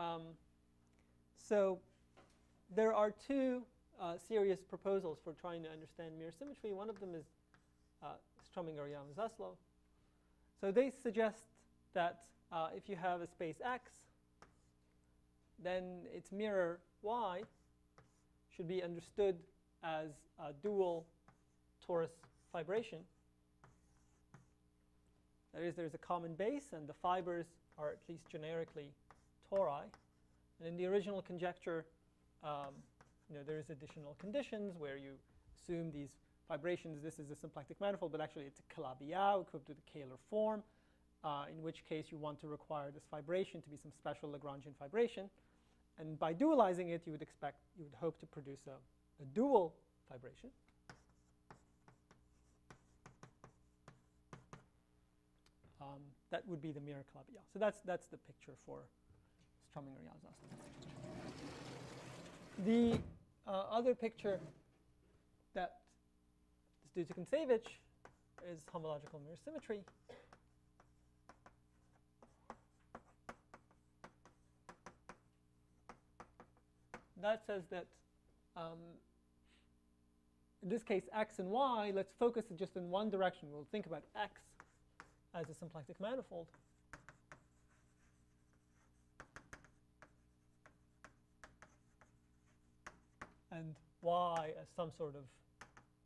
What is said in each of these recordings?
Um, so there are two uh, serious proposals for trying to understand mirror symmetry. One of them is uh, Strominger, Yau, Zaslow. So they suggest that uh, if you have a space X, then its mirror Y should be understood as a dual torus fibration. That is, there's a common base, and the fibers are at least generically tori. And in the original conjecture, um, you know, there's additional conditions where you assume these fibrations, this is a symplectic manifold, but actually it's a Calabi-Yau equipped with a Kähler form, uh, in which case you want to require this fibration to be some special Lagrangian fibration. And by dualizing it, you would expect, you would hope to produce a, a dual fibration. Um, that would be the mirror Calabi-Yau. So that's, that's the picture for Strominger-Yau-Zaslow. The uh, other picture that is due to Kontsevich is homological mirror symmetry. That says that um, in this case, x and y, let's focus just in one direction. We'll think about x as a symplectic manifold. And y as some sort of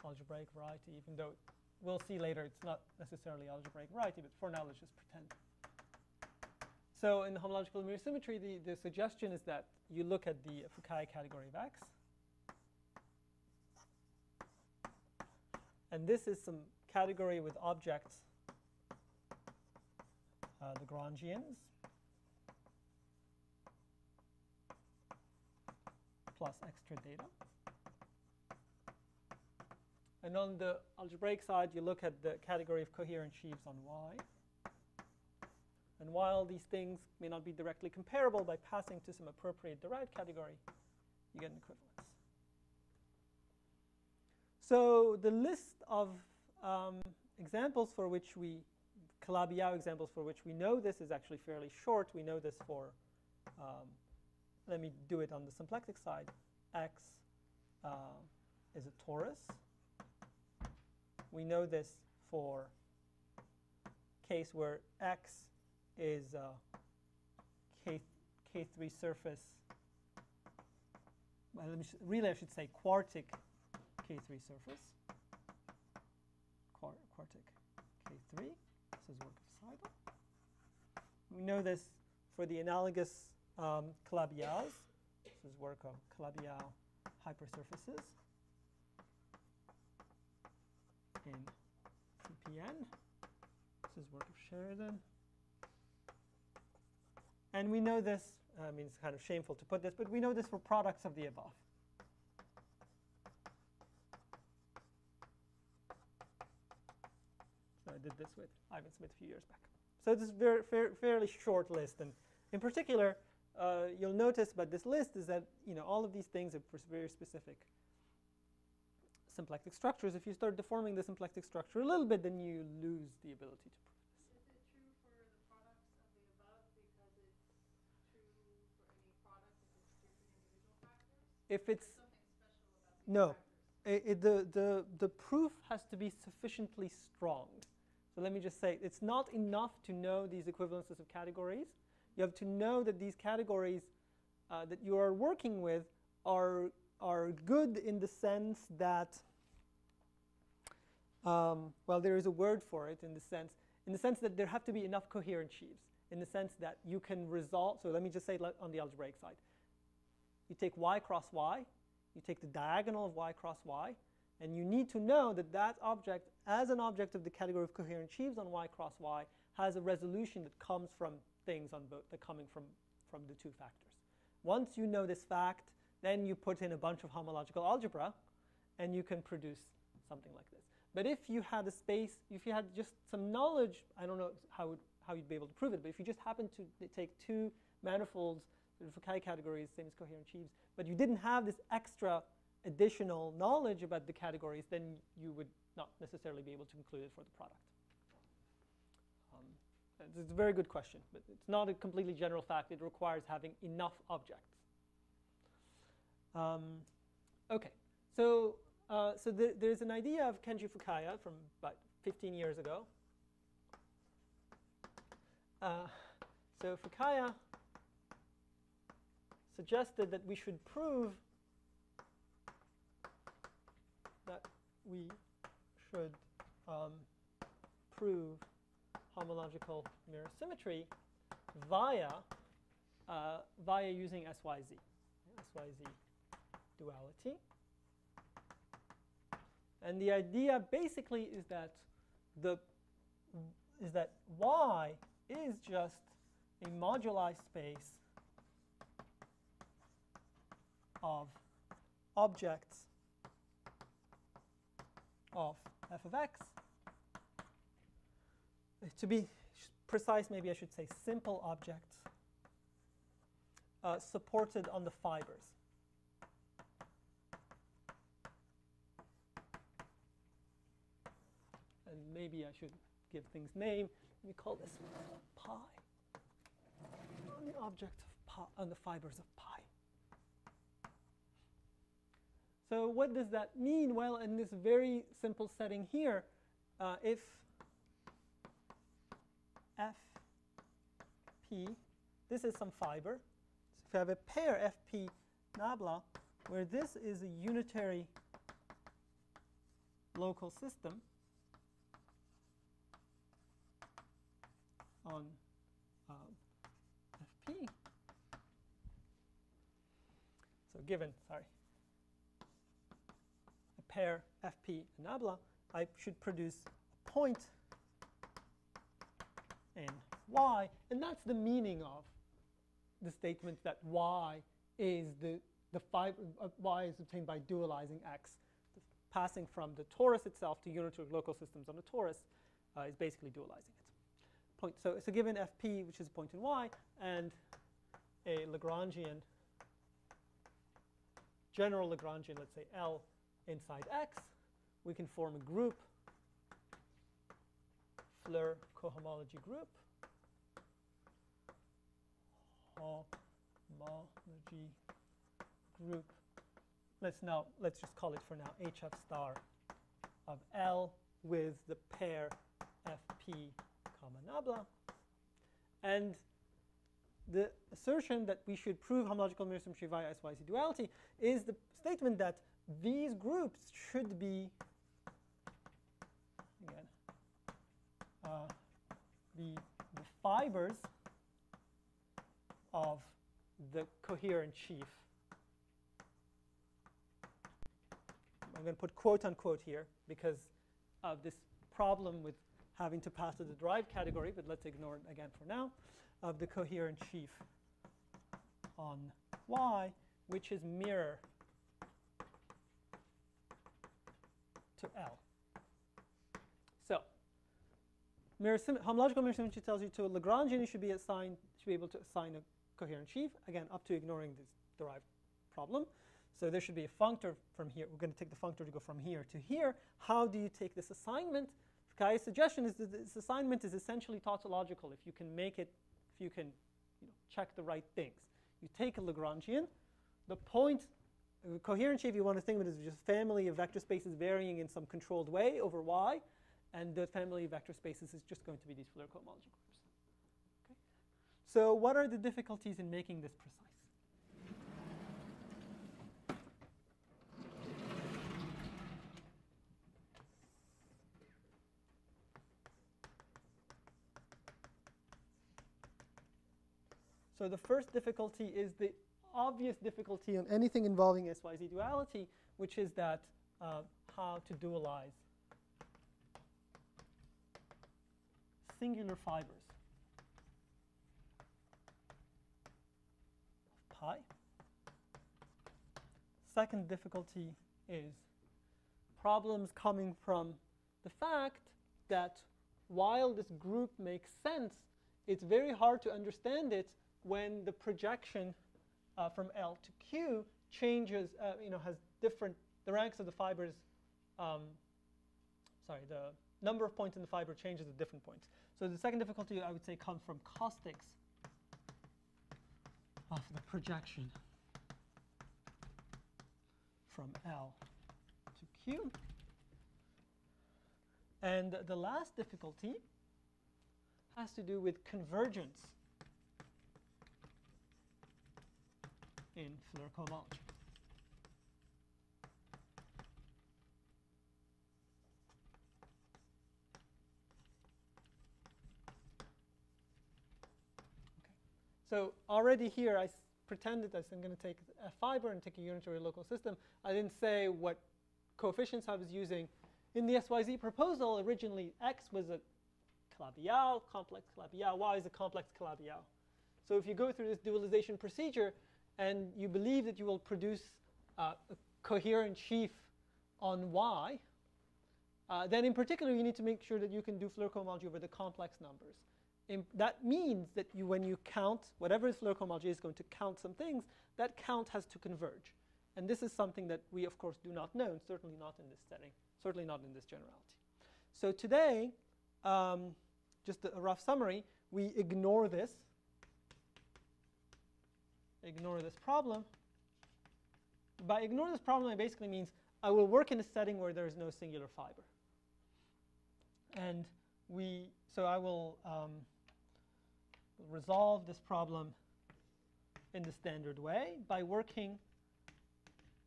algebraic variety, even though we'll see later it's not necessarily algebraic variety, but for now let's just pretend. So in the homological mirror symmetry, the, the suggestion is that you look at the Fukaya category of X. And this is some category with objects uh, the Lagrangians plus extra data. And on the algebraic side, you look at the category of coherent sheaves on Y. And while these things may not be directly comparable by passing to some appropriate derived category, you get an equivalence. So the list of um, examples for which we Calabi-Yau examples for which we know this is actually fairly short. We know this for, um, let me do it on the symplectic side. X uh, is a torus. We know this for case where X is a K, K3 surface. Well, let me really, I should say quartic K3 surface. quartic K3. This is work of Seidel. We know this for the analogous um. This is work of Calabi-Yau hypersurfaces in CPN. This is work of Sheridan. And we know this, I mean, it's kind of shameful to put this, but we know this for products of the above. So I did this with Ivan Smith a few years back. So this is very, fairly short list. And in particular, uh, you'll notice about this list is that you know, all of these things are very specific symplectic structures. If you start deforming the symplectic structure a little bit, then you lose the ability to prove this. Is it true for the products of the above because it's true for any product if it's different individual factors? If it's something special about these no, it, it, the, the, the proof has to be sufficiently strong. So let me just say, it's not enough to know these equivalences of categories. You have to know that these categories uh, that you are working with are, are good in the sense that, um, well, there is a word for it in the sense, in the sense that there have to be enough coherent sheaves, in the sense that you can resolve, so let me just say on the algebraic side. You take y cross y, you take the diagonal of y cross y, and you need to know that that object, as an object of the category of coherent sheaves on y cross y, has a resolution that comes from things on both, that coming from, from the two factors. Once you know this fact, then you put in a bunch of homological algebra, and you can produce something like this. But if you had a space, if you had just some knowledge, I don't know how, how you'd be able to prove it, but if you just happen to take two manifolds, sort of categories, same as coherent sheaves, but you didn't have this extra additional knowledge about the categories, then you would not necessarily be able to include it for the product. It's a very good question, but it's not a completely general fact. It requires having enough objects. Um, okay, so, uh, so the, there's an idea of Kenji Fukaya from about 15 years ago. Uh, so Fukaya suggested that we should prove that we should um, prove homological mirror symmetry via uh, via using SYZ, SYZ duality. And the idea basically is that the is that Y is just a moduli space of objects of f of x. To be precise, maybe I should say simple objects uh, supported on the fibers. And maybe I should give things name. Me call this pi. On the object of pi, on the fibers of pi. So what does that mean? Well, in this very simple setting here, uh, if fp, this is some fiber. So if I have a pair fp nabla, where this is a unitary local system on um, fp, so given, sorry, a pair fp and nabla, I should produce a point in y, and that's the meaning of the statement that y is the the five, uh, y is obtained by dualizing x, passing from the torus itself to unitary local systems on the torus uh, is basically dualizing it. Point, so it's a given fp, which is a point in y, and a Lagrangian, general Lagrangian, let's say L inside X, we can form a group, Floer cohomology group, homology group. Let's now let's just call it for now HF star of L with the pair FP comma nabla. And the assertion that we should prove homological mirror symmetry via SYZ duality is the statement that these groups should be again uh, the, the fibers of the coherent sheaf. I'm going to put quote unquote here because of this problem with having to pass to the derived category, but let's ignore it again for now, of the coherent sheaf on Y, which is mirror to L. So, mirror homological mirror symmetry tells you to a Lagrangian you should be assigned should be able to assign a coherent sheaf again up to ignoring this derived problem. So there should be a functor from here. We're going to take the functor to go from here to here. How do you take this assignment? Kai's suggestion is that this assignment is essentially tautological. If you can make it, if you can you know, check the right things. You take a Lagrangian, the point a coherent sheaf, you want to think of it as just family of vector spaces varying in some controlled way over Y, and the family of vector spaces is just going to be these Floer cohomology groups. Okay? So what are the difficulties in making this precise? So the first difficulty is the obvious difficulty on anything involving SYZ duality, which is that uh, how to dualize singular fibers of pi. Second difficulty is problems coming from the fact that while this group makes sense, it's very hard to understand it when the projection uh, from L to Q changes, uh, you know, has different, the ranks of the fibers, um, sorry, the number of points in the fiber changes at different points. So the second difficulty I would say comes from caustics of the projection from L to Q. And the last difficulty has to do with convergence in Floer So already here, I pretended I'm going to take a fiber and take a unitary local system. I didn't say what coefficients I was using. In the SYZ proposal, originally x was a Calabi-Yau, complex Calabi-Yau, y is a complex Calabi-Yau. So if you go through this dualization procedure and you believe that you will produce uh, a coherent sheaf on y, uh, then in particular you need to make sure that you can do Floer cohomology over the complex numbers. That means that you, when you count, whatever is Floer cohomology is going to count some things, that count has to converge. And this is something that we, of course, do not know, and certainly not in this setting, certainly not in this generality. So today, um, just a rough summary, we ignore this, ignore this problem. By ignore this problem, it basically means I will work in a setting where there is no singular fiber. And we, so I will um, resolve this problem in the standard way by working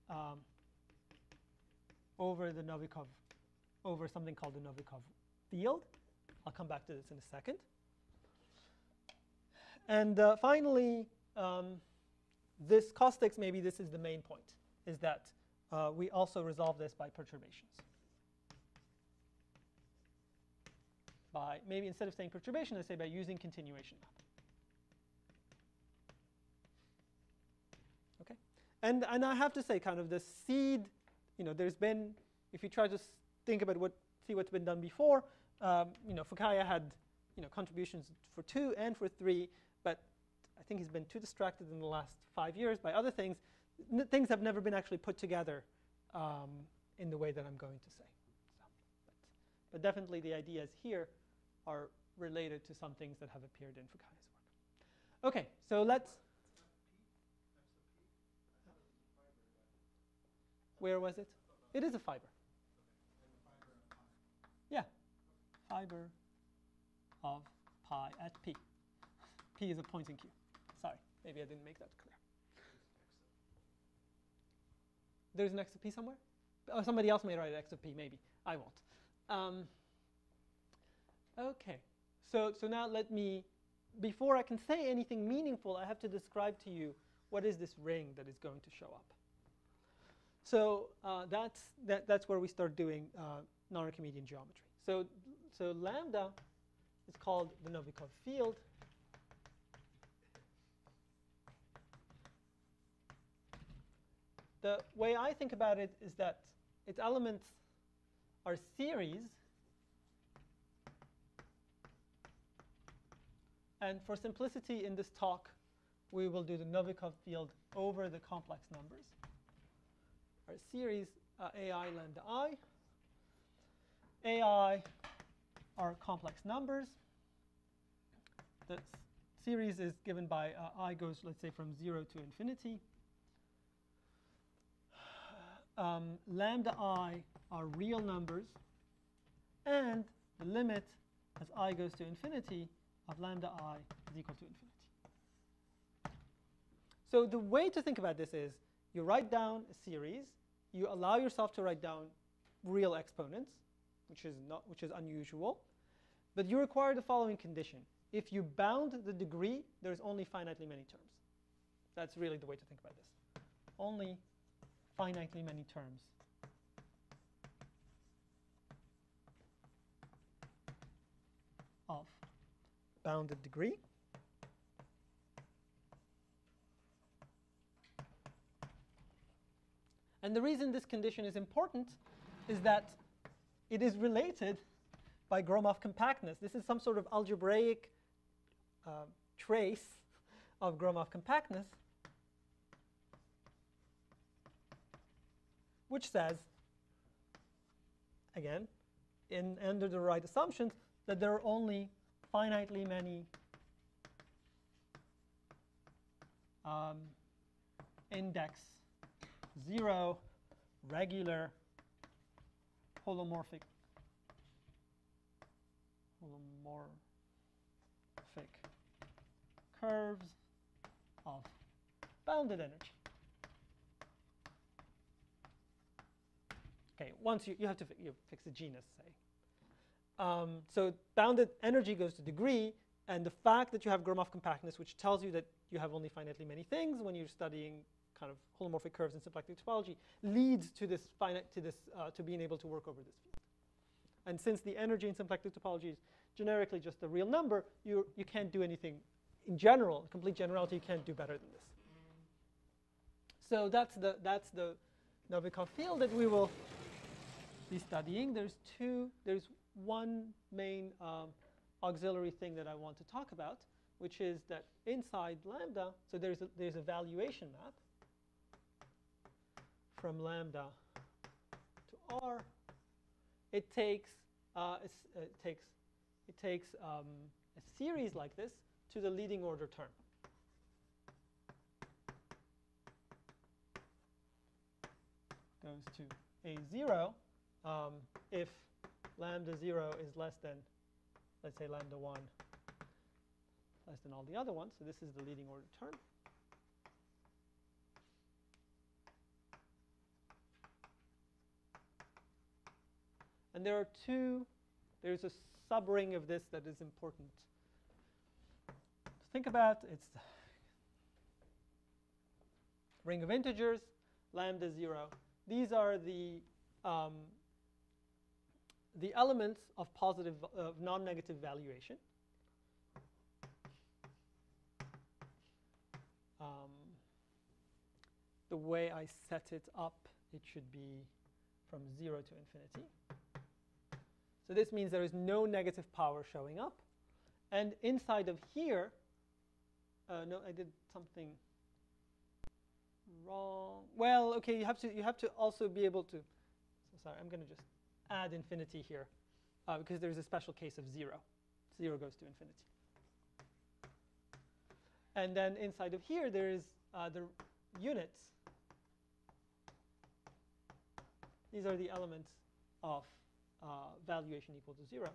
um, over the Novikov, over something called the Novikov field. I'll come back to this in a second. And uh, finally, um, this caustics, maybe this is the main point, is that uh, we also resolve this by perturbations. By maybe instead of saying perturbation, I say by using continuation map. Okay, and and I have to say, kind of the seed, you know, there's been, if you try to think about what, see what's been done before, um, you know, Fukaya had, you know, contributions for two and for three, but I think he's been too distracted in the last five years by other things. N things have never been actually put together um, in the way that I'm going to say. So, but, but, definitely the ideas here are related to some things that have appeared in Fukaya's work. Okay, so let's. Where was it? It is a fiber. Yeah, fiber of pi at p. p is a point in Q. Sorry, maybe I didn't make that clear. There's an x of p somewhere? Oh, somebody else may write x of p, maybe. I won't. Um, okay, so, so now let me, before I can say anything meaningful, I have to describe to you what is this ring that is going to show up. So uh, that's, that, that's where we start doing uh, non-Archimedean geometry. So, so lambda is called the Novikov field. The way I think about it is that its elements are series. And for simplicity in this talk, we will do the Novikov field over the complex numbers. Our series uh, AI lambda i. AI are complex numbers. The series is given by uh, i goes, let's say, from 0 to infinity. Um, lambda i are real numbers, and the limit as i goes to infinity of lambda i is equal to infinity. So the way to think about this is you write down a series, you allow yourself to write down real exponents, which is, not, which is unusual, but you require the following condition. If you bound the degree, there's only finitely many terms. That's really the way to think about this. Only finitely many terms. of bounded degree. And the reason this condition is important is that it is related by Gromov compactness. This is some sort of algebraic uh, trace of Gromov compactness, which says, again, in, under the right assumptions, that there are only finitely many um, index 0 regular holomorphic holomorphic curves of bounded energy. Okay, once you, you have to you fix the genus, say. Um, so bounded energy goes to degree, and the fact that you have Gromov compactness, which tells you that you have only finitely many things when you're studying kind of holomorphic curves in symplectic topology, leads to this finite to this uh, to being able to work over this field. And since the energy in symplectic topology is generically just a real number, you you can't do anything in general, complete generality, you can't do better than this. So that's the that's the Novikov field that we will be studying. There's two, there's one main um, auxiliary thing that I want to talk about, which is that inside lambda, so there's a, there's a valuation map from lambda to r. It takes uh, it takes it takes um, a series like this to the leading order term. Goes to a0 um, if lambda 0 is less than, let's say, lambda 1 less than all the other ones. So this is the leading order term. And there are two, there's a subring of this that is important to think about. It's the ring of integers, lambda 0. These are the um, the elements of positive, of non-negative valuation. Um, the way I set it up, it should be from 0 to infinity. So this means there is no negative power showing up. And inside of here, uh, no, I did something wrong. Well, okay, you have to you have to also be able to. So sorry, I'm going to just add infinity here uh, because there's a special case of 0. 0 goes to infinity. And then inside of here, there's uh, the units. These are the elements of uh, valuation equal to 0.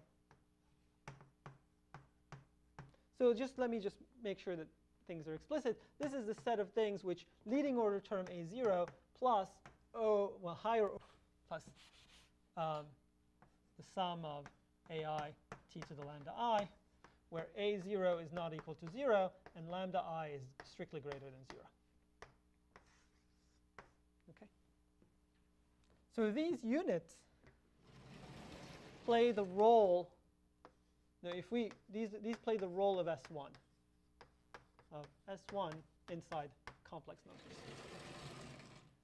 So just let me just make sure that things are explicit. This is the set of things which leading order term A0 plus O, well, higher plus um, the sum of ai t to the lambda i, where a0 is not equal to 0 and lambda i is strictly greater than 0. Okay. So these units play the role. Now, if we these these play the role of S1 of S1 inside complex numbers.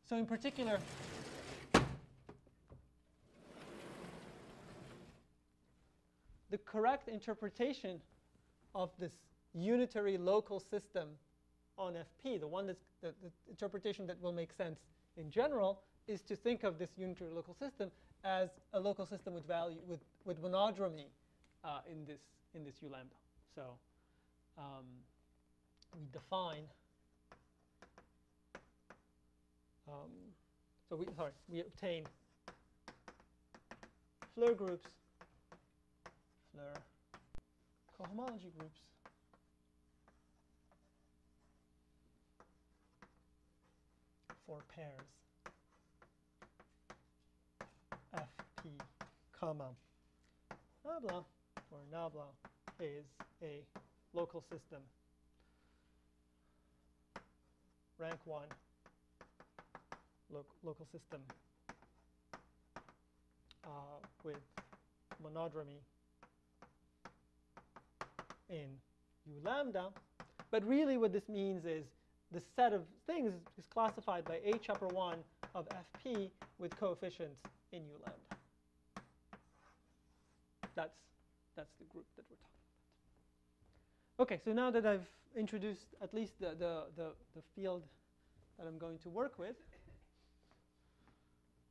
So in particular, the correct interpretation of this unitary local system on FP, the one that's the, the, interpretation that will make sense in general, is to think of this unitary local system as a local system with value with, with monodromy uh, in this in this u lambda. So um, we define. Um, so we sorry we obtain Floer groups their cohomology groups. for pairs fp comma nabla or nabla is a local system rank 1 lo local system uh, with monodromy in u lambda. But really what this means is the set of things is classified by h upper 1 of fp with coefficients in u lambda. That's, that's the group that we're talking about. Okay, so now that I've introduced at least the, the, the, the field that I'm going to work with,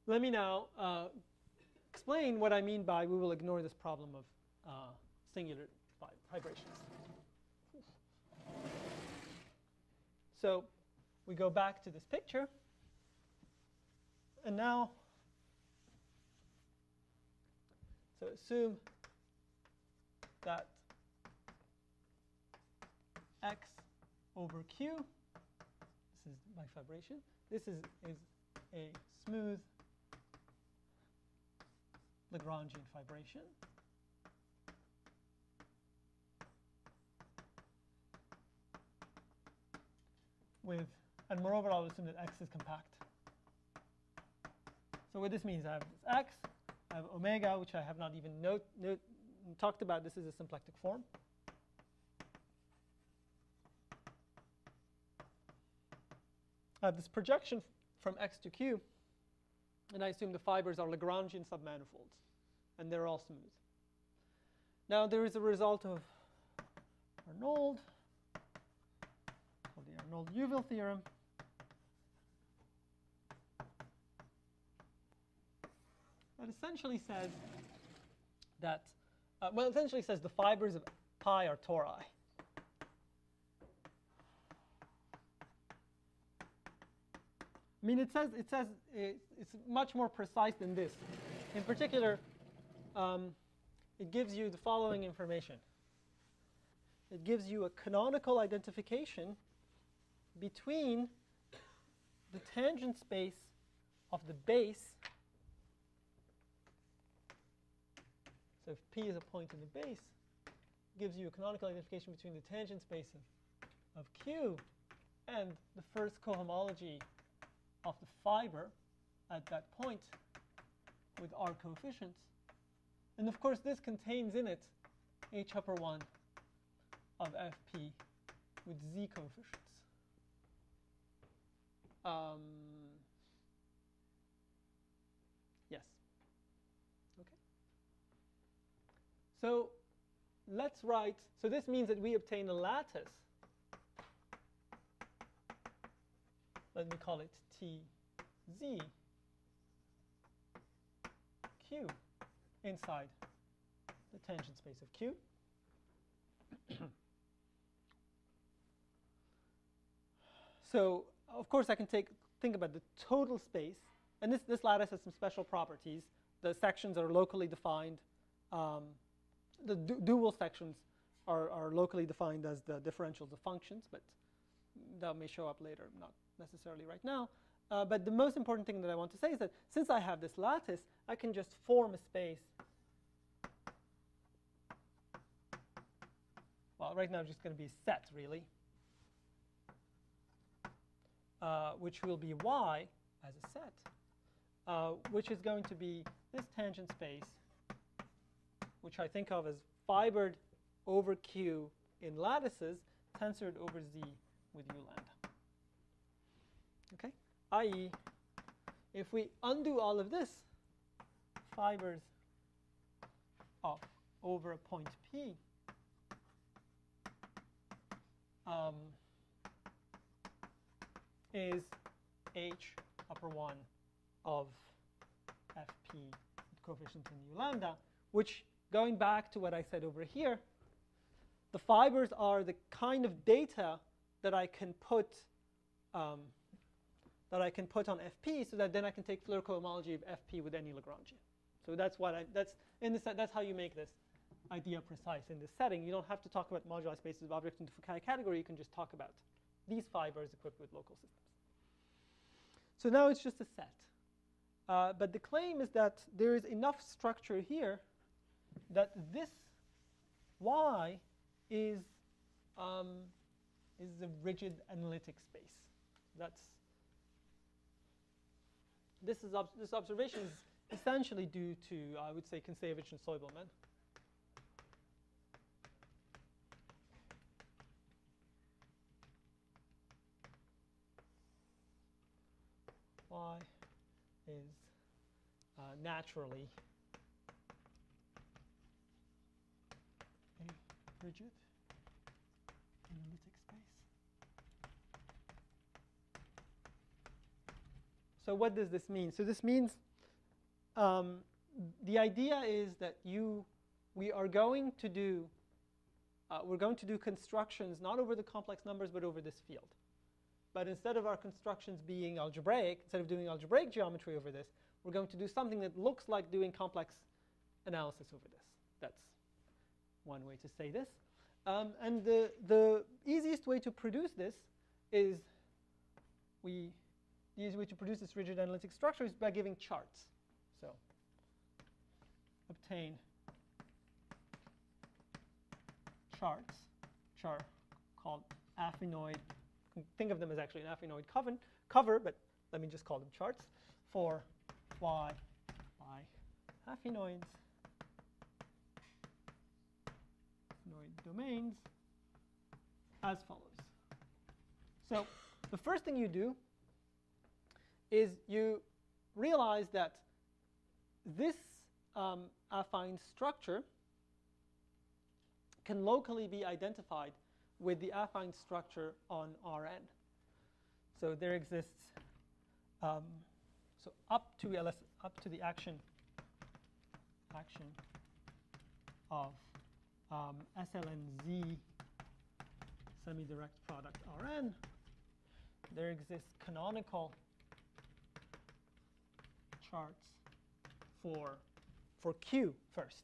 let me now uh, explain what I mean by we will ignore this problem of uh, singular fibrations. So we go back to this picture. And now, so assume that x over q, this is my fibration, this is, is a smooth Lagrangian fibration. With, and moreover, I'll assume that x is compact. So what this means, I have this x, I have omega, which I have not even note, note, talked about. This is a symplectic form. I have this projection from x to q, and I assume the fibers are Lagrangian submanifolds, and they're all smooth. Now there is a result of Arnold, called the Arnold-Liouville theorem. That essentially says that, uh, well, essentially says the fibers of pi are tori. I mean, it says, it says it, it's much more precise than this. In particular, um, it gives you the following information. It gives you a canonical identification between the tangent space of the base. So if P is a point in the base, gives you a canonical identification between the tangent space of, of Q and the first cohomology of the fiber at that point with R coefficients. And of course, this contains in it H upper 1 of Fp with Z coefficients. Um, yes. Okay. So let's write, so this means that we obtain a lattice. Let me call it TZ Q inside the tangent space of Q. so of course I can take think about the total space, and this, this lattice has some special properties. The sections are locally defined. Um, the du dual sections are, are locally defined as the differentials of functions, but that may show up later, not necessarily right now. Uh, but the most important thing that I want to say is that since I have this lattice, I can just form a space. Well, right now it's just going to be a set, really, uh, which will be y as a set, uh, which is going to be this tangent space, which I think of as fibered over Q in lattices, tensored over Z with U lambda. Okay? i.e., if we undo all of this, fibers of over a point P um, is H upper 1 of Fp coefficient in u lambda, which going back to what I said over here, the fibers are the kind of data that I can put um, that I can put on FP so that then I can take Floer cohomology of FP with any Lagrangian. So that's what I, that's, in this, that's how you make this idea precise in this setting. You don't have to talk about moduli spaces of objects into Fukaya category. You can just talk about these fibers equipped with local systems. So now it's just a set. Uh, but the claim is that there is enough structure here that this Y is, um, is a rigid analytic space. That's this, is ob this observation is essentially due to, I would say, Kontsevich and Soibelman. Y is uh, naturally a rigid analytic So what does this mean? So this means um, the idea is that you, we are going to do uh, we're going to do constructions not over the complex numbers but over this field. But instead of our constructions being algebraic, instead of doing algebraic geometry over this, we're going to do something that looks like doing complex analysis over this. That's one way to say this. Um, and the, the easiest way to produce this is we, the easiest way to produce this rigid analytic structure is by giving charts. So obtain charts, which are called affinoid. Think of them as actually an affinoid cover, cover, but let me just call them charts for y by affinoids, domains as follows. So the first thing you do is you realize that this um, affine structure can locally be identified with the affine structure on Rn. So there exists, um, so up to LS, up to the action, action of um, SLNZ semi-direct product Rn, there exists canonical charts for, for Q first.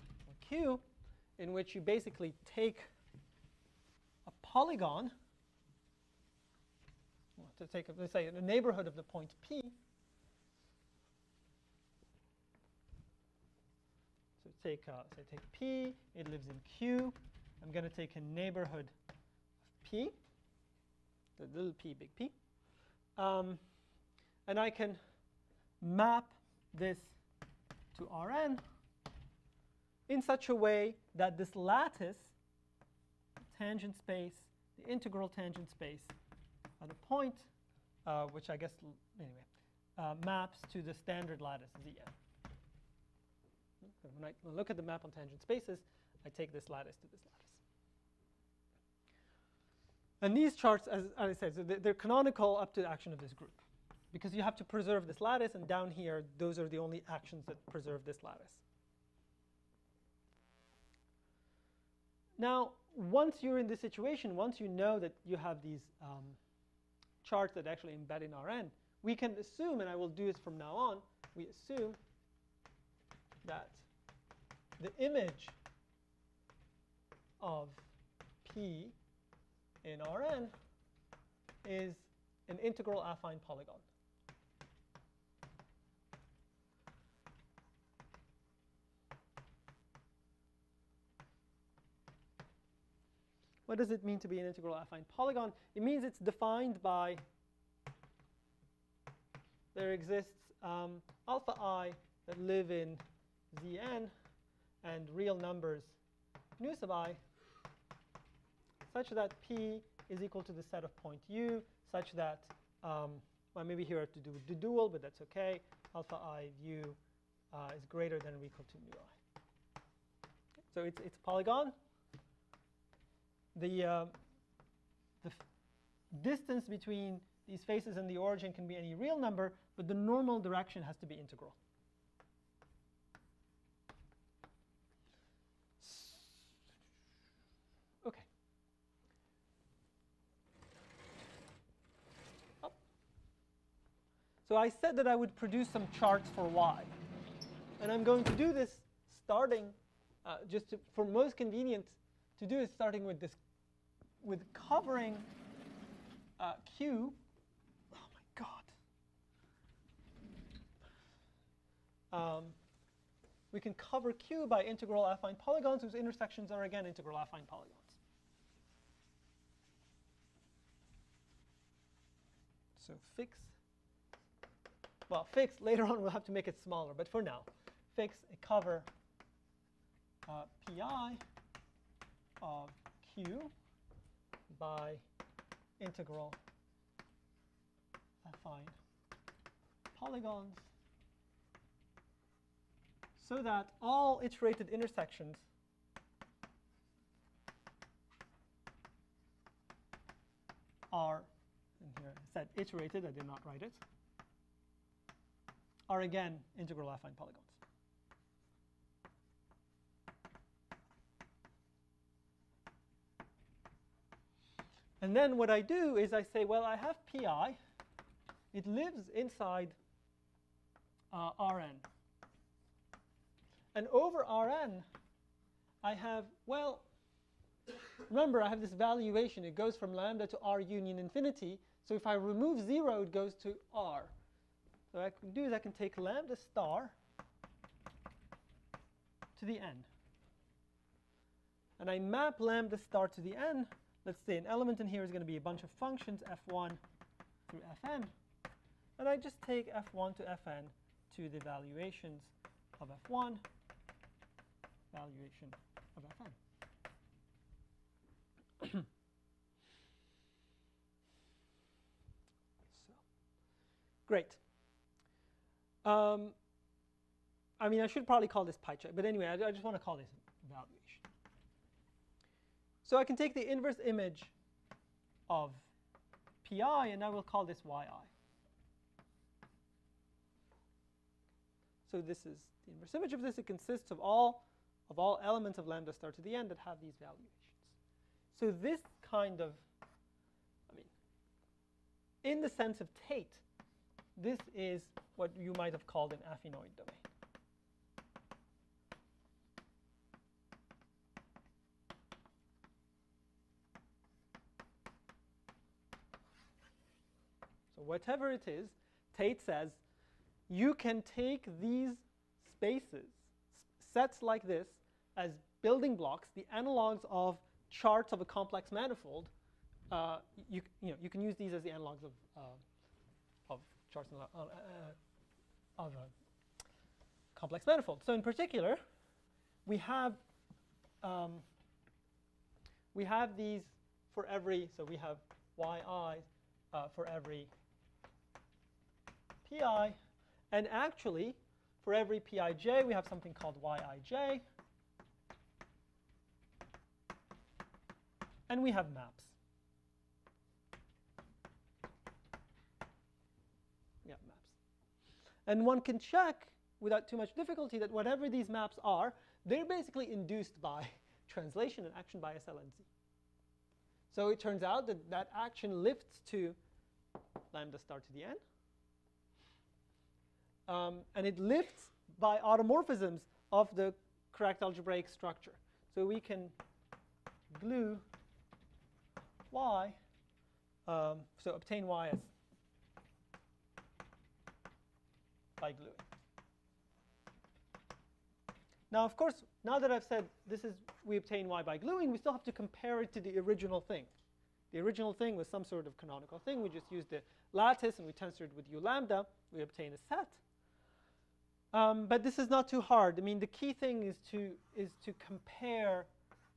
For Q, in which you basically take a polygon, to take, a, let's say, the neighborhood of the point P. take, uh, so take P, it lives in Q. I'm going to take a neighborhood of P, the little p, big P. Um, and I can map this to Rn in such a way that this lattice, tangent space, the integral tangent space at a point, uh, which I guess, anyway, uh, maps to the standard lattice Zn. When I look at the map on tangent spaces, I take this lattice to this lattice. And these charts, as, as I said, so they're canonical up to the action of this group because you have to preserve this lattice, and down here, those are the only actions that preserve this lattice. Now, once you're in this situation, once you know that you have these um, charts that actually embed in Rn, we can assume, and I will do this from now on, we assume that the image of P in Rn is an integral affine polygon. What does it mean to be an integral affine polygon? It means it's defined by there exists um, alpha i that live in Zn and real numbers nu sub i such that p is equal to the set of point u such that, um, well, maybe here I have to do the dual, but that's OK. Alpha i u uh, is greater than or equal to mu i. So it's, it's a polygon the, uh, the distance between these faces and the origin can be any real number, but the normal direction has to be integral. Okay. Oh. So I said that I would produce some charts for y. And I'm going to do this starting uh, just to, for most convenient to do is starting with this, with covering uh, Q. Oh my God. Um, we can cover Q by integral affine polygons whose intersections are again integral affine polygons. So fix, well, fix, later on we'll have to make it smaller, but for now, fix a cover uh, pi of q by integral affine polygons so that all iterated intersections are, and here I said iterated, I did not write it, are again integral affine polygons. And then what I do is I say, well, I have pi. It lives inside uh, Rn. And over Rn, I have, well, remember I have this valuation. It goes from lambda to R union infinity. So if I remove 0, it goes to R. So what I can do is I can take lambda star to the n. And I map lambda star to the n. Let's say an element in here is going to be a bunch of functions, f1 through fn. And I just take f1 to fn to the valuations of f1, valuation of fn. so, great. Um, I mean, I should probably call this pi check, but anyway, I, I just want to call this evaluation. So I can take the inverse image of pi, and I will call this yi. So this is the inverse image of this. It consists of all of all elements of lambda star to the n that have these valuations. So this kind of, I mean, in the sense of Tate, this is what you might have called an affinoid domain. So whatever it is, Tate says you can take these spaces, sets like this, as building blocks, the analogs of charts of a complex manifold. Uh, you, you, know, you can use these as the analogs of, uh, charts uh, uh, of a complex manifold. So in particular, we have um, we have these for every, so we have yi uh, for every pi, and actually, for every pij, we have something called yij. And we have maps. Yeah, maps. And one can check without too much difficulty that whatever these maps are, they're basically induced by translation and action by SLNZ. So it turns out that that action lifts to lambda star to the n. Um, and it lifts by automorphisms of the correct algebraic structure. So we can glue y, um, so obtain y as by gluing. Now, of course, now that I've said this is we obtain y by gluing, we still have to compare it to the original thing. The original thing was some sort of canonical thing. We just used the lattice and we tensored with u lambda. We obtain a set. Um, but this is not too hard. I mean, the key thing is to is to compare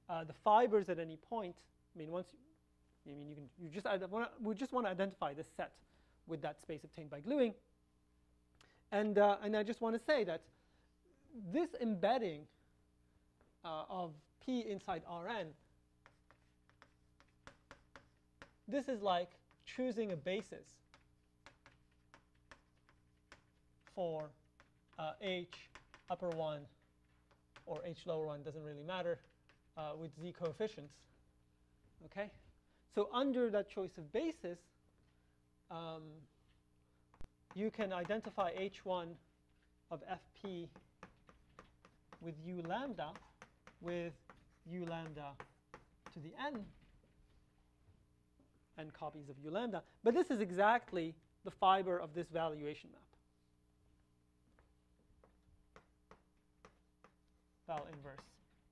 uh, the fibers at any point. I mean, once you, I mean you can you just we just want to identify this set with that space obtained by gluing. And uh, and I just want to say that this embedding uh, of p inside Rn, this is like choosing a basis for uh, h upper 1 or h lower 1 doesn't really matter uh, with z coefficients. Okay, so under that choice of basis, um, you can identify h1 of fp with u lambda with u lambda to the n n copies of u lambda. But this is exactly the fiber of this valuation map. val inverse.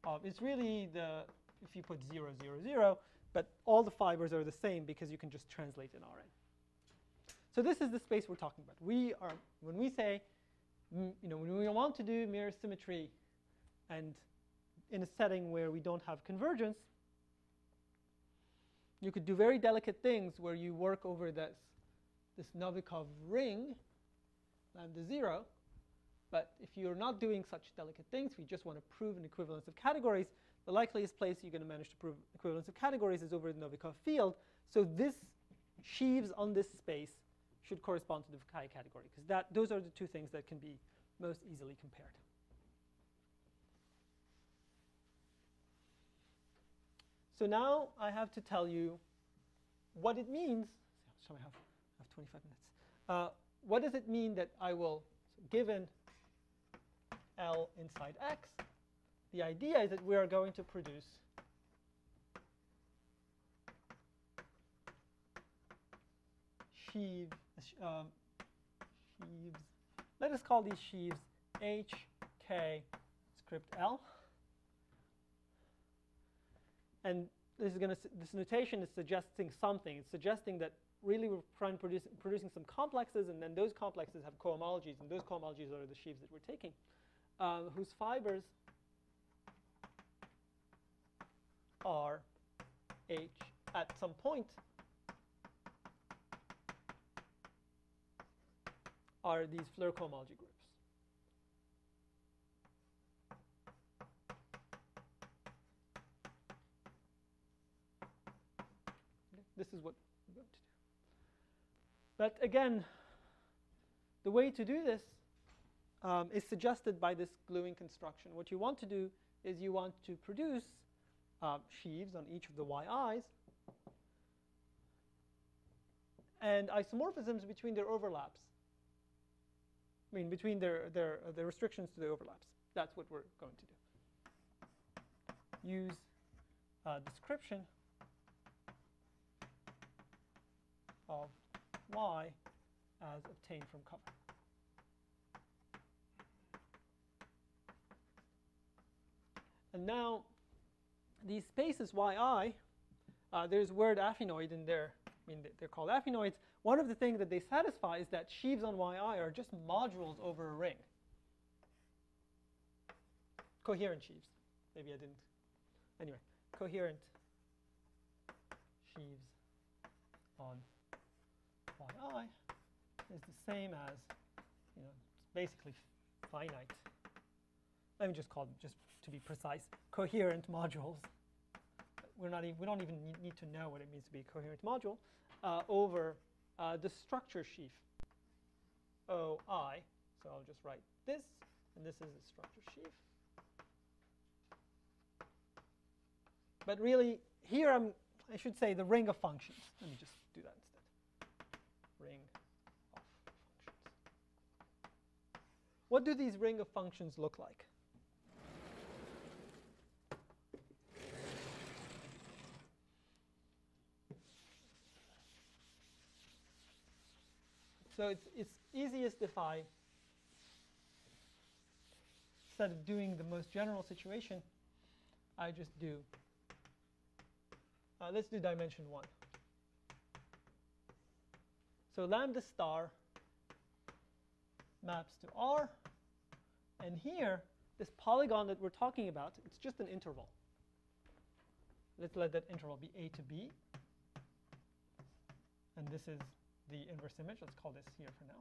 Um, it's really the, if you put 0, 0, 0, but all the fibers are the same because you can just translate in Rn. So this is the space we're talking about. We are, when we say, you know, when we want to do mirror symmetry and in a setting where we don't have convergence, you could do very delicate things where you work over this, this Novikov ring, lambda 0, but if you're not doing such delicate things, we just want to prove an equivalence of categories, the likeliest place you're going to manage to prove equivalence of categories is over the Novikov field. So this sheaves on this space should correspond to the Fukaya category, because that those are the two things that can be most easily compared. So now I have to tell you what it means, sorry, I have, I have 25 minutes. Uh, what does it mean that I will, so given L inside X, the idea is that we are going to produce sheaves, um, sheaves, let us call these sheaves H, K, script L. And this is going to this notation is suggesting something. It's suggesting that really we're trying produce, producing some complexes, and then those complexes have cohomologies, and those cohomologies are the sheaves that we're taking, um, whose fibers are H at some point are these Floer cohomology groups. This is what we're going to do. But again, the way to do this um, is suggested by this gluing construction. What you want to do is you want to produce uh, sheaves on each of the yi's and isomorphisms between their overlaps. I mean, between their, their, uh, the restrictions to the overlaps. That's what we're going to do. Use uh, description of y as obtained from cover. And now, these spaces yi, uh, there's word affinoid in there. I mean, they're called affinoids. One of the things that they satisfy is that sheaves on yi are just modules over a ring. Coherent sheaves. Maybe I didn't. Anyway, coherent sheaves on yi is the same as, you know, basically finite. Let me just call them, just to be precise, coherent modules. We're not even, we don't even need, to know what it means to be a coherent module uh, over uh, the structure sheaf OI. So I'll just write this, and this is the structure sheaf. But really, here I'm, I should say the ring of functions. Let me just do that instead. Ring of functions. What do these ring of functions look like? So it's, it's easiest if I, instead of doing the most general situation, I just do, uh, let's do dimension 1. So lambda star maps to R, and here, this polygon that we're talking about, it's just an interval. Let's let that interval be A to B, and this is the inverse image. Let's call this here for now.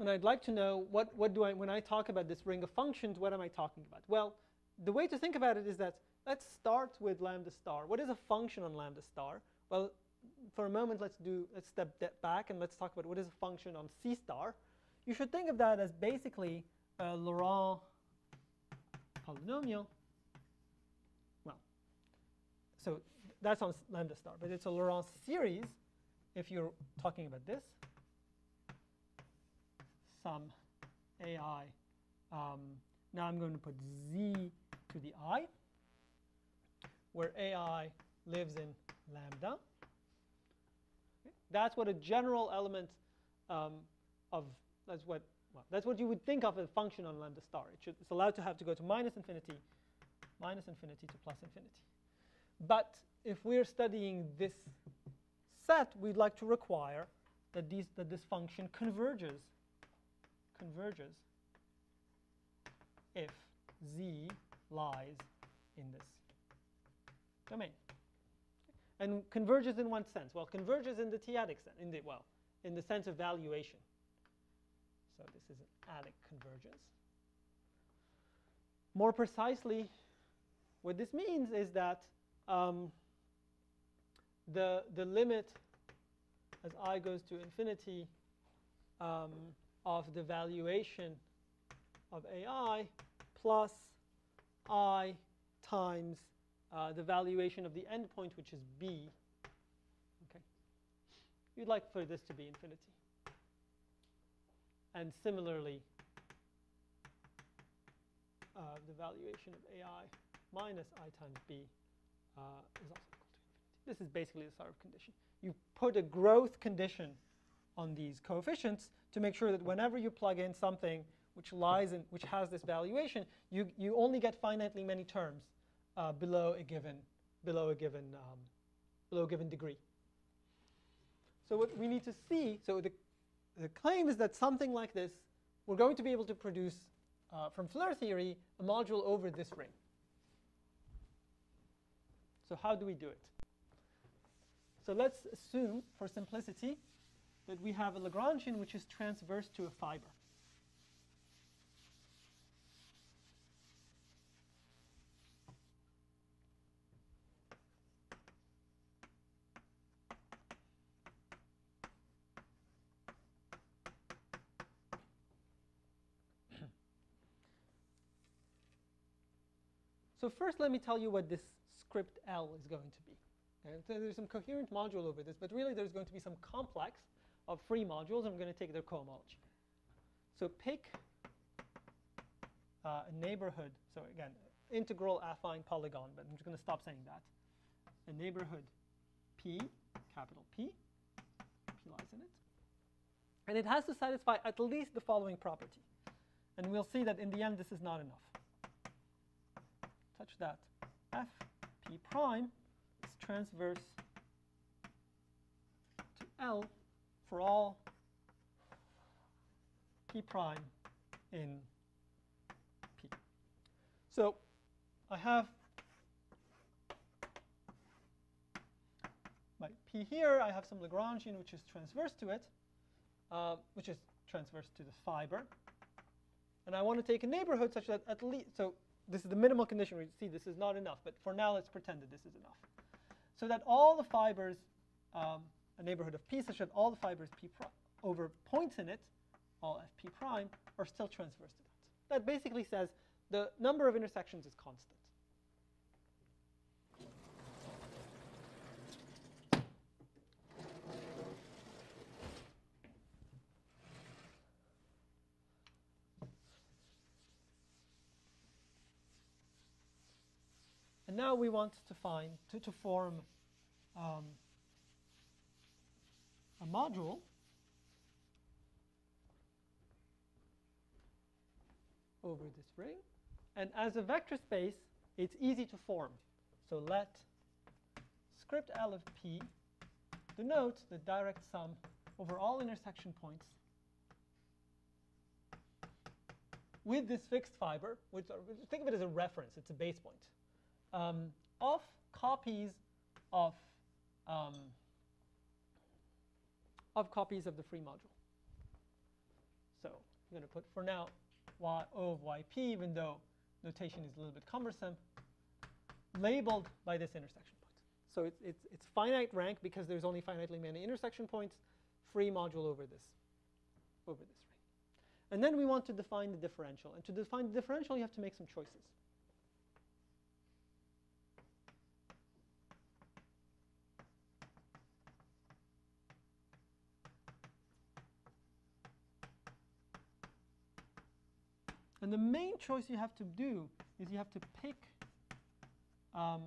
And I'd like to know what, what do I, when I talk about this ring of functions, what am I talking about? Well, the way to think about it is that let's start with lambda star. What is a function on lambda star? Well, for a moment, let's do, let's step back and let's talk about what is a function on C star. You should think of that as basically a Laurent polynomial. Well, so that's on lambda star, but it's a Laurent series if you're talking about this. Sum AI. Um, now I'm going to put z to the i, where ai lives in lambda. That's what a general element um, of, that's what, well, that's what you would think of as a function on lambda star. It should, it's allowed to have to go to minus infinity, minus infinity to plus infinity. But if we're studying this set, we'd like to require that, these, that this function converges, converges if z lies in this domain. And converges in what sense? Well, converges in the t-adic sense, in the, well, in the sense of valuation. So this is an adic convergence. More precisely, what this means is that um, the, the limit as i goes to infinity um, of the valuation of ai plus i times uh, the valuation of the endpoint, which is b. Okay. You'd like for this to be infinity. And similarly, uh, the valuation of ai minus i times b uh, is also. This is basically the Sarov condition. You put a growth condition on these coefficients to make sure that whenever you plug in something which lies in, which has this valuation, you, you only get finitely many terms uh, below a given, below a given, um, below a given degree. So what we need to see, so the, the claim is that something like this, we're going to be able to produce uh, from Floer theory a module over this ring. So how do we do it? So let's assume, for simplicity, that we have a Lagrangian which is transverse to a fiber. So first let me tell you what this script L is going to be. And so there's some coherent module over this, but really there's going to be some complex of free modules, and I'm going to take their cohomology. So pick uh, a neighborhood. So again, integral affine polygon, but I'm just going to stop saying that. A neighborhood P, capital P, P lies in it. And it has to satisfy at least the following property. And we'll see that in the end this is not enough such that f p prime transverse to L for all p prime in P. So I have my P here. I have some Lagrangian which is transverse to it, uh, which is transverse to the fiber. And I want to take a neighborhood such that at least, so this is the minimal condition. We see this is not enough, but for now, let's pretend that this is enough. So that all the fibers, um, a neighborhood of P such that all the fibers P over points in it, all Fp prime, are still transverse to that. That basically says the number of intersections is constant. And now we want to find, to, to form um, a module over this ring. And as a vector space, it's easy to form. So let script L of P denote the direct sum over all intersection points with this fixed fiber, which are, think of it as a reference, it's a base point um, of copies of um, of copies of the free module. So I'm going to put for now y O of yp, even though notation is a little bit cumbersome, labeled by this intersection point. So it's, it's, it's finite rank because there's only finitely many intersection points, free module over this, over this ring. And then we want to define the differential. And to define the differential, you have to make some choices. The main choice you have to do is you have to pick, um,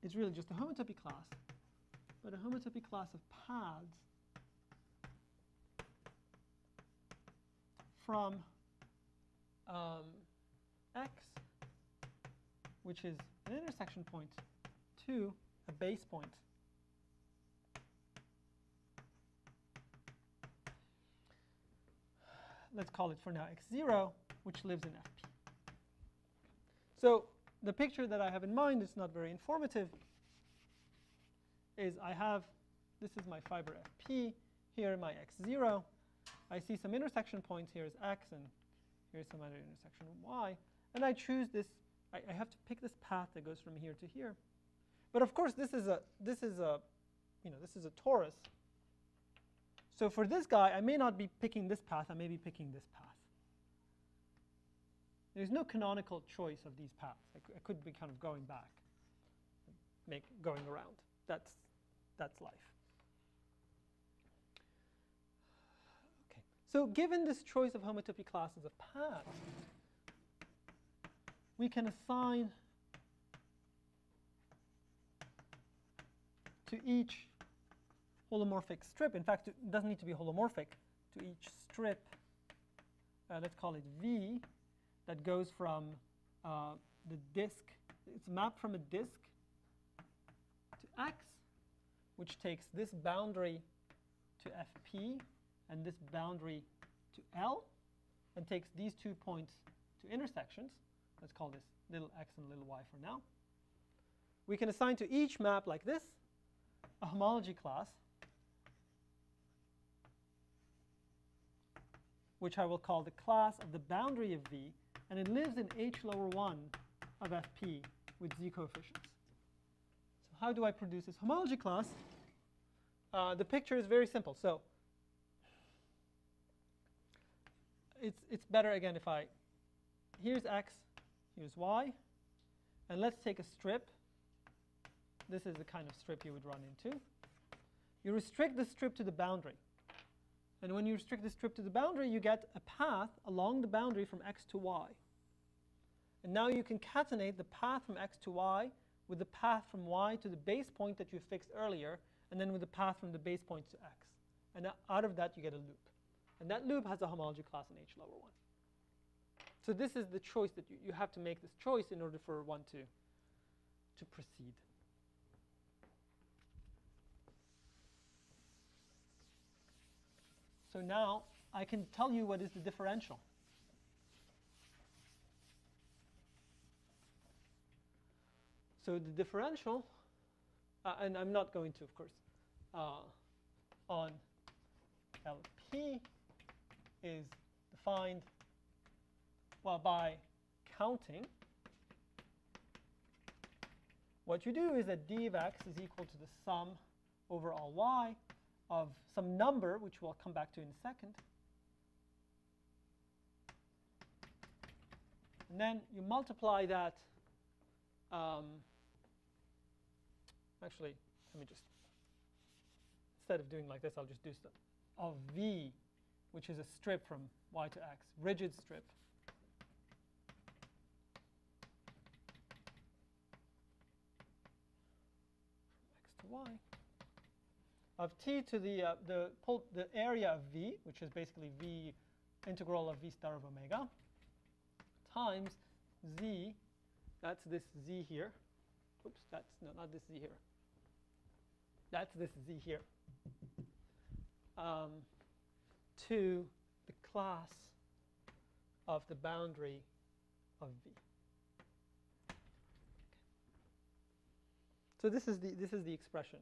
it's really just a homotopy class, but a homotopy class of paths from um, x, which is an intersection point, to a base point. Let's call it for now x0, which lives in FP. So the picture that I have in mind is not very informative, is I have, this is my fiber FP, here my x0. I see some intersection points, here is x, and here's some other intersection y. And I choose this, I, I have to pick this path that goes from here to here. But of course, this is a, this is a, you know, this is a torus. So for this guy, I may not be picking this path, I may be picking this path. There's no canonical choice of these paths. I, could be kind of going back. make going around. That's, that's life. Okay. So given this choice of homotopy classes of paths, we can assign to each holomorphic strip. In fact, it doesn't need to be holomorphic. To each strip, uh, let's call it V, that goes from uh, the disk. It's mapped from a disk to X, which takes this boundary to FP and this boundary to L, and takes these two points to intersections. Let's call this little x and little y for now. We can assign to each map like this a homology class, which I will call the class of the boundary of V, and it lives in H lower 1 of Fp with z coefficients. So how do I produce this homology class? Uh, the picture is very simple. So it's, it's better, again, if I, here's x, here's y, and let's take a strip this is the kind of strip you would run into. You restrict the strip to the boundary. And when you restrict the strip to the boundary, you get a path along the boundary from x to y. And now you concatenate the path from x to y with the path from y to the base point that you fixed earlier, and then with the path from the base point to x. And out of that, you get a loop. And that loop has a homology class in H lower 1. So this is the choice that you, you have to make this choice in order for one to, to proceed. So now I can tell you what is the differential. So the differential, uh, and I'm not going to, of course, uh, on LP is defined, well, by counting. What you do is that d of x is equal to the sum over all y of some number, which we'll come back to in a second. And then you multiply that. Um, actually, let me just, instead of doing like this, I'll just do stuff of V, which is a strip from y to x, rigid strip. From x to y of t to the, uh, the, the area of v, which is basically v integral of v star of omega, times z, that's this z here. Oops, that's, no, not this z here. That's this z here. Um, to the class of the boundary of v. So this is the, this is the expression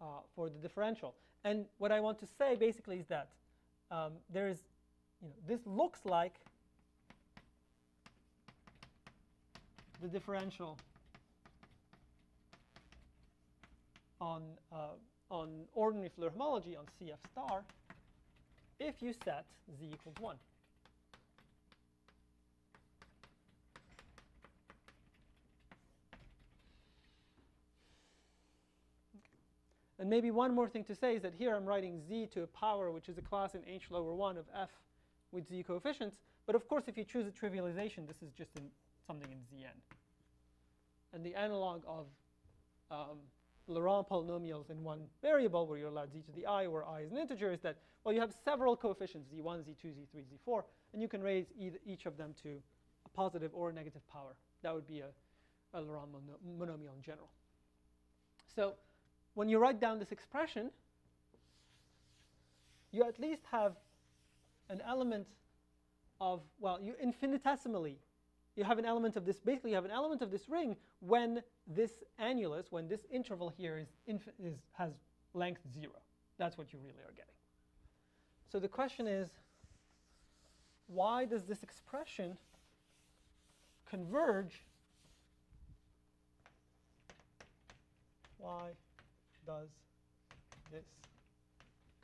uh, for the differential. And what I want to say basically is that um, there is, you know, this looks like the differential on, uh, on ordinary Floer homology on CF star if you set z equals 1. And maybe one more thing to say is that here I'm writing z to a power, which is a class in h lower 1 of f with z coefficients. But of course, if you choose a trivialization, this is just in something in zn. And the analog of um, Laurent polynomials in one variable, where you're allowed z to the i, where i is an integer, is that, well, you have several coefficients, z1, z2, z3, z4, and you can raise each of them to a positive or a negative power. That would be a, a Laurent monomial in general. So when you write down this expression, you at least have an element of, well, you infinitesimally, you have an element of this, basically you have an element of this ring when this annulus, when this interval here is, is has length zero. That's what you really are getting. So the question is, why does this expression converge? Why does this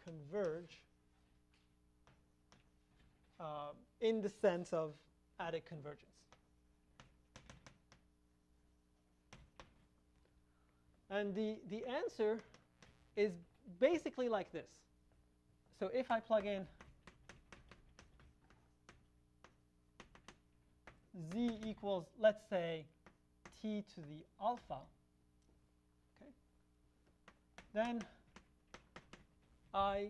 converge uh, in the sense of adic convergence? And the, the answer is basically like this. So if I plug in z equals, let's say, t to the alpha, then I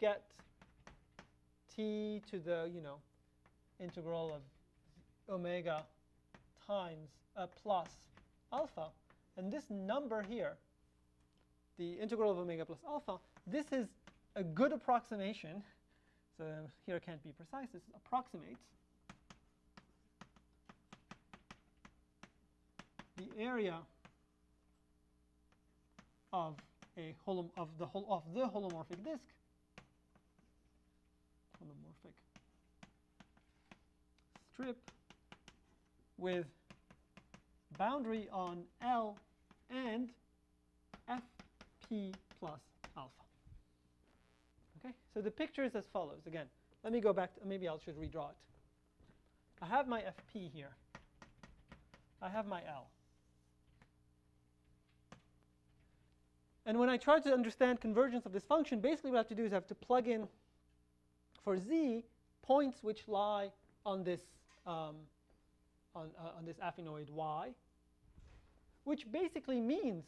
get t to the, you know, integral of omega times uh, plus alpha. And this number here, the integral of omega plus alpha, this is a good approximation. So here can't be precise, this approximates the area of a holom of the hol of the holomorphic disk holomorphic strip with boundary on L and Fp plus alpha. Okay, so the picture is as follows. Again, let me go back. To, maybe I should redraw it. I have my Fp here. I have my L. And when I try to understand convergence of this function, basically what I have to do is I have to plug in for z points which lie on this um, on, uh, on this affinoid y, which basically means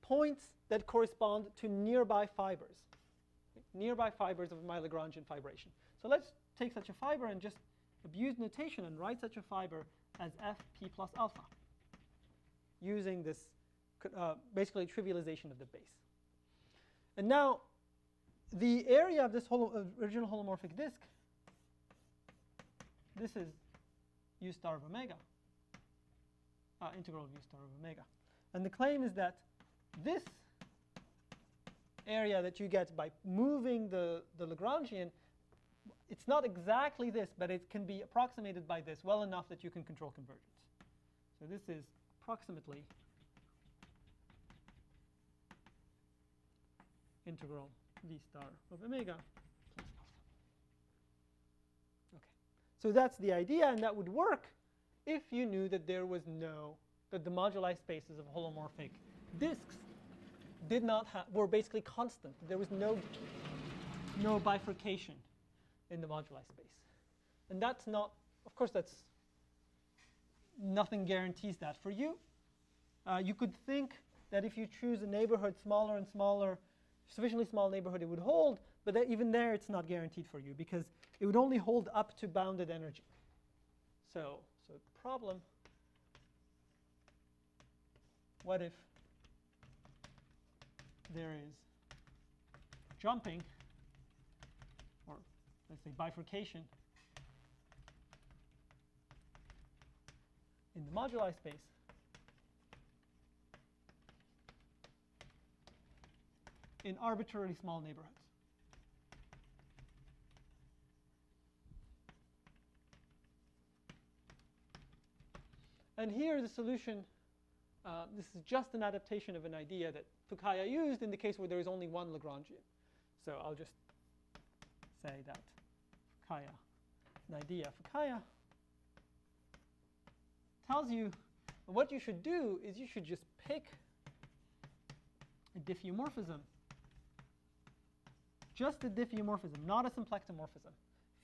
points that correspond to nearby fibers, nearby fibers of my Lagrangian fibration. So let's take such a fiber and just abuse notation and write such a fiber as fp plus alpha using this uh, basically trivialization of the base. And now the area of this holo original holomorphic disk, this is u star of omega, uh, integral of u star of omega. And the claim is that this area that you get by moving the, the Lagrangian, it's not exactly this, but it can be approximated by this well enough that you can control convergence. So this is approximately integral v star of omega plus alpha. Okay, so that's the idea, and that would work if you knew that there was no, that the moduli spaces of holomorphic disks did not have, were basically constant. There was no, no bifurcation in the moduli space. And that's not, of course, that's, nothing guarantees that for you. Uh, you could think that if you choose a neighborhood smaller and smaller, sufficiently small neighborhood, it would hold, but even there it's not guaranteed for you because it would only hold up to bounded energy. So, so problem, what if there is jumping, or let's say bifurcation, in the moduli space in arbitrarily small neighborhoods. And here the solution, uh, this is just an adaptation of an idea that Fukaya used in the case where there is only one Lagrangian. So I'll just say that Fukaya, an idea Fukaya tells you what you should do is you should just pick a diffeomorphism just a diffeomorphism, not a symplectomorphism.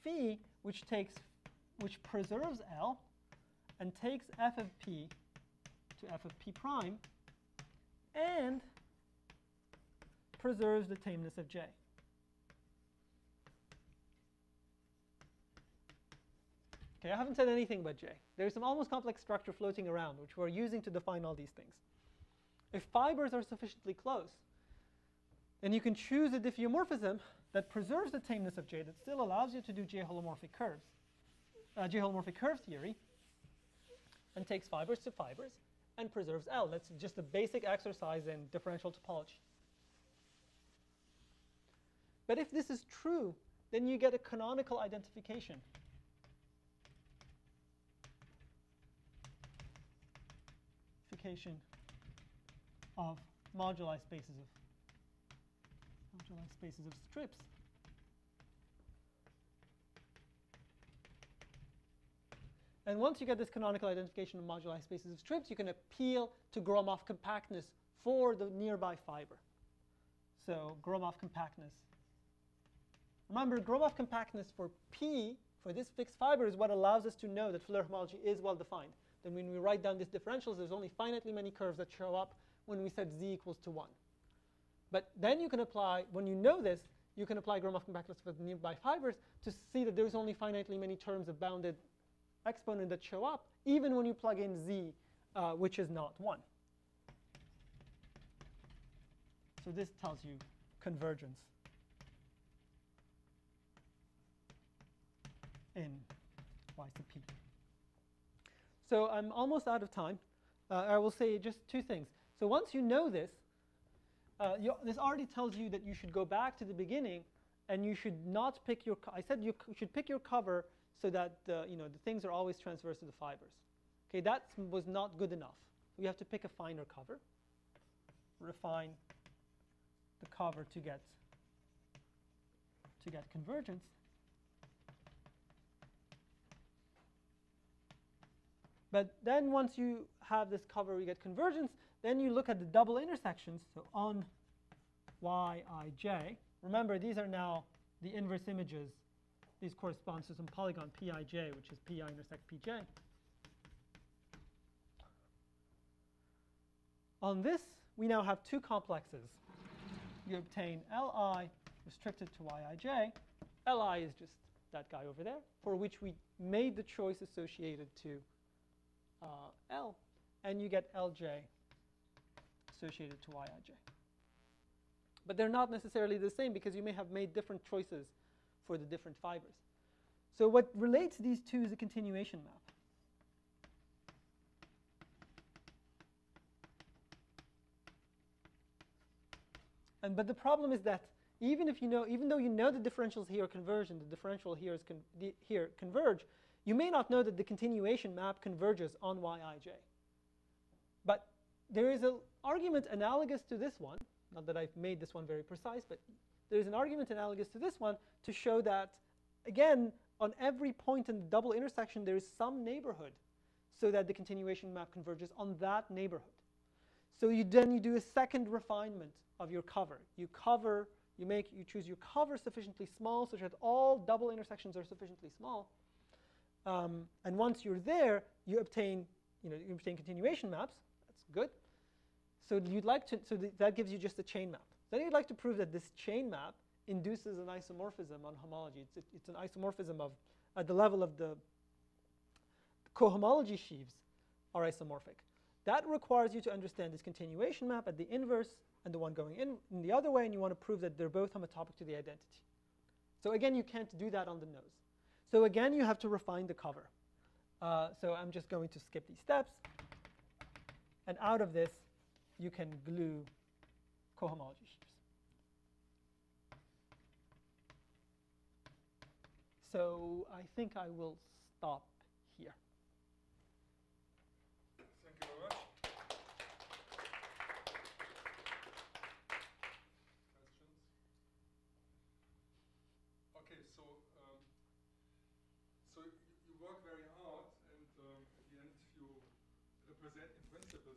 Phi, which takes, which preserves L and takes f of p to f of p prime and preserves the tameness of J. Okay, I haven't said anything about J. There's some almost complex structure floating around, which we're using to define all these things. If fibers are sufficiently close, then you can choose a diffeomorphism that preserves the tameness of J, that still allows you to do J holomorphic curves, uh, J holomorphic curve theory, and takes fibers to fibers and preserves L. That's just a basic exercise in differential topology. But if this is true, then you get a canonical identification. of moduli spaces of moduli spaces of strips. And once you get this canonical identification of moduli spaces of strips, you can appeal to Gromov compactness for the nearby fiber. So Gromov compactness. Remember, Gromov compactness for P, for this fixed fiber, is what allows us to know that Floer homology is well defined. Then when we write down these differentials, there's only finitely many curves that show up when we set z equals to 1. But then you can apply, when you know this, you can apply Gromov compactness for the nearby fibers to see that there's only finitely many terms of bounded exponent that show up, even when you plug in z, uh, which is not 1. So this tells you convergence in y p. So I'm almost out of time. Uh, I will say just two things. So once you know this, uh, you, this already tells you that you should go back to the beginning and you should not pick your, I said you should pick your cover so that you know, the things are always transverse to the fibers. Okay, that was not good enough. We have to pick a finer cover, refine the cover to get to get convergence. But then once you have this cover, we get convergence, then you look at the double intersections. So on yij, remember these are now the inverse images. These correspond to some polygon pij, which is pi intersect pj. On this, we now have two complexes. You obtain Li restricted to Yij. Li is just that guy over there, for which we made the choice associated to uh, L, and you get Lj associated to Yij. But they're not necessarily the same because you may have made different choices for the different fibers. So what relates these two is a continuation map. And but the problem is that even if you know, even though you know the differentials here converge and the differential here is con here converge, you may not know that the continuation map converges on Yij. But there is an argument analogous to this one, not that I've made this one very precise, but there is an argument analogous to this one to show that, again, on every point in the double intersection, there is some neighborhood so that the continuation map converges on that neighborhood. So you then you do a second refinement of your cover. You cover, you make, you choose your cover sufficiently small such that all double intersections are sufficiently small. Um, and once you're there, you obtain, you know, you obtain continuation maps. Good. So you'd like to, so th that gives you just a chain map. Then you'd like to prove that this chain map induces an isomorphism on homology. It's, it's an isomorphism of, at the level of the cohomology sheaves are isomorphic. That requires you to understand this continuation map at the inverse and the one going in, in the other way, and you want to prove that they're both homotopic to the identity. So again, you can't do that on the nose. So again, you have to refine the cover. Uh, so I'm just going to skip these steps. And out of this, you can glue cohomology sheaves. So I think I will stop here. Thank you very much. Questions? Okay, so um, so you, work very hard, and um, at the end you represent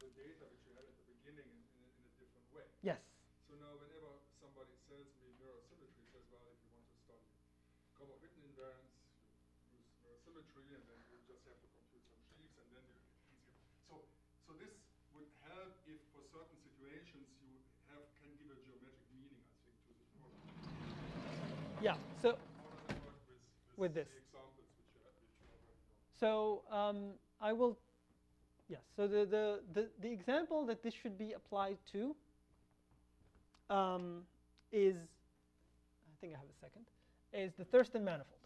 the data which you had at the beginning in, in, in a different way. Yes. So now whenever somebody tells me mirror symmetry, says, well, if you want to study Gromov-Witten invariants, you use mirror symmetry, and then you just have to compute some sheaves, and then you easier. So, so this would help if for certain situations you have can give a geometric meaning, I think, to the problem. Yeah. So How does it work with, With this. examples which you, have, which you? So um, I will, yes. So the, the, the, the example that this should be applied to um, is, I think I have a second, is the Thurston manifold.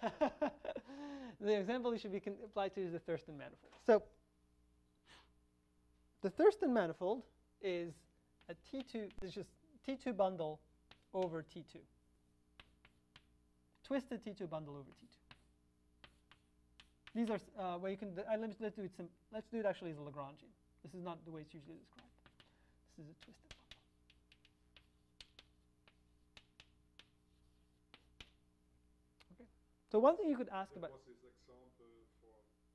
the example that should be applied to is the Thurston manifold. So the Thurston manifold is a T2, it's just T2 bundle over T2 twisted T2 bundle over T2. These are uh, where you can. Uh, let's, let's do it. Sim- let's do it actually as a Lagrangian. This is not the way it's usually described. This is a twisted bundle. Okay. So one thing you could ask That about. was his example for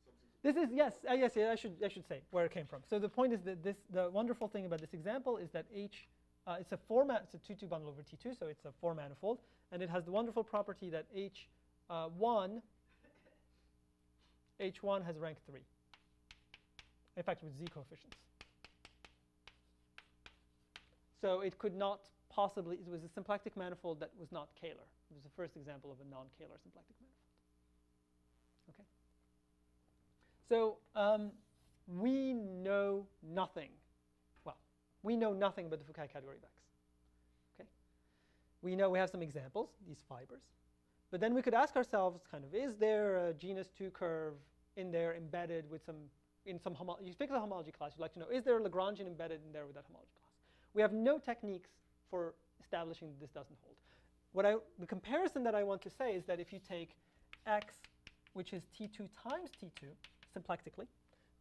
something This is yes, uh, yes, yeah, I should I should say where it came from. So the point is that this the wonderful thing about this example is that H uh, it's a format it's a 2 2 bundle over T2, so it's a four manifold, and it has the wonderful property that H uh, one H1 has rank three. In fact, with z coefficients. So it could not possibly, it was a symplectic manifold that was not Kähler. It was the first example of a non-Kähler symplectic manifold. Okay. So um, we know nothing. We know nothing about the Fukaya category of X. Okay. We know we have some examples, these fibers. But then we could ask ourselves, kind of, is there a genus 2 curve in there embedded with some, in some, homo you pick the homology class, you'd like to know, is there a Lagrangian embedded in there with that homology class? We have no techniques for establishing that this doesn't hold. What I, the comparison that I want to say is that if you take x, which is t2 times t2, symplectically,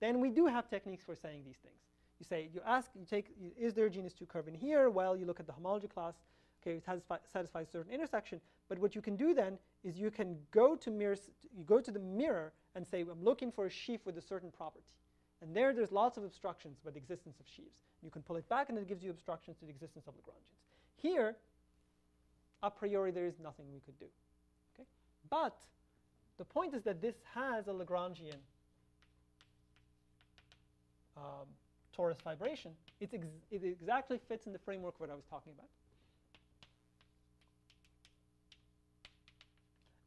then we do have techniques for saying these things. You say, you ask, you take, is there a genus 2 curve in here? Well, you look at the homology class. Okay, it satisfi satisfies certain intersection. But what you can do then is you can go to mirrors, you go to the mirror and say, I'm looking for a sheaf with a certain property. And there, there's lots of obstructions about the existence of sheaves. You can pull it back, and it gives you obstructions to the existence of Lagrangians. Here, a priori, there is nothing we could do. Okay? But the point is that this has a Lagrangian um, torus fibration. Ex it exactly fits in the framework of what I was talking about.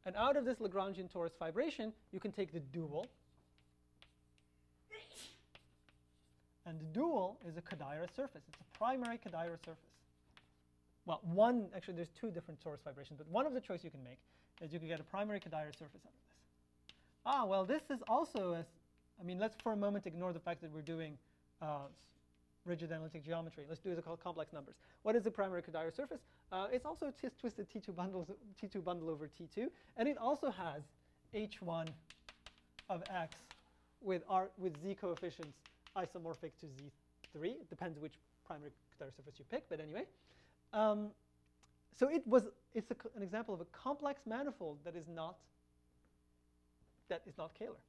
And out of this Lagrangian torus fibration, you can take the dual. And the dual is a Kodaira surface. It's a primary Kodaira surface. Well, one, actually, there's two different torus fibrations, but one of the choice you can make is you can get a primary Kodaira surface out of this. Ah, well, this is also, a, I mean, let's for a moment ignore the fact that we're doing uh, rigid analytic geometry. Let's do called complex numbers. What is the primary Kodaira surface? Uh, it's also twisted T2 bundles, T2 bundle over T2, and it also has H1 of X with R with Z coefficients isomorphic to Z3. It depends which primary Kodaira surface you pick, but anyway. Um, so it was it's a, an example of a complex manifold that is not that is not Kähler.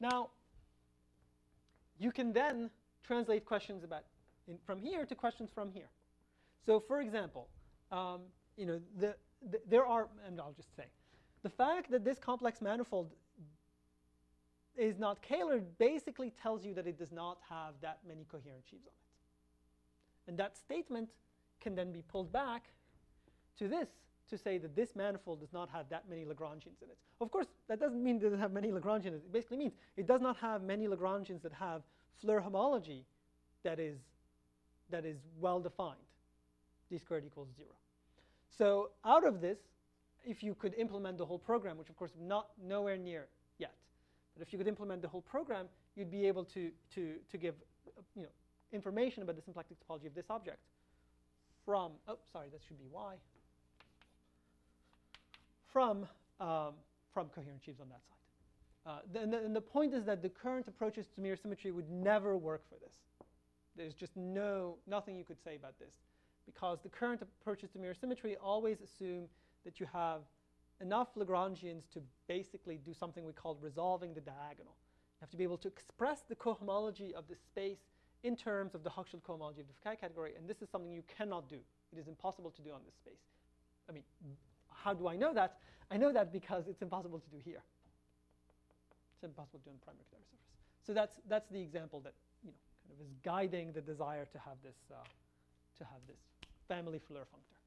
Now, you can then translate questions about in, from here to questions from here. So, for example, um, you know, the, the, there are, and I'll just say, the fact that this complex manifold is not Kähler basically tells you that it does not have that many coherent sheaves on it. And that statement can then be pulled back to this to say that this manifold does not have that many Lagrangians in it. Of course, that doesn't mean it doesn't have many Lagrangians. It basically means it does not have many Lagrangians that have Floer homology that is, that is well defined. d squared equals 0. So out of this, if you could implement the whole program, which of course not nowhere near yet, but if you could implement the whole program, you'd be able to, to, to give you know, information about the symplectic topology of this object from, oh, sorry, that should be y, from, um, from coherent sheaves on that side. Uh, and, the, and, the, point is that the current approaches to mirror symmetry would never work for this. There's just no, nothing you could say about this because the current approaches to mirror symmetry always assume that you have enough Lagrangians to basically do something we call resolving the diagonal. You have to be able to express the cohomology of the space in terms of the Hochschild cohomology of the Fukaya category, and this is something you cannot do. It is impossible to do on this space. I mean, how do I know that? I know that because it's impossible to do here. It's impossible to do on primary Kodaira surface. So that's, that's the example that you know, kind of is guiding the desire to have this, uh, to have this family Floer functor.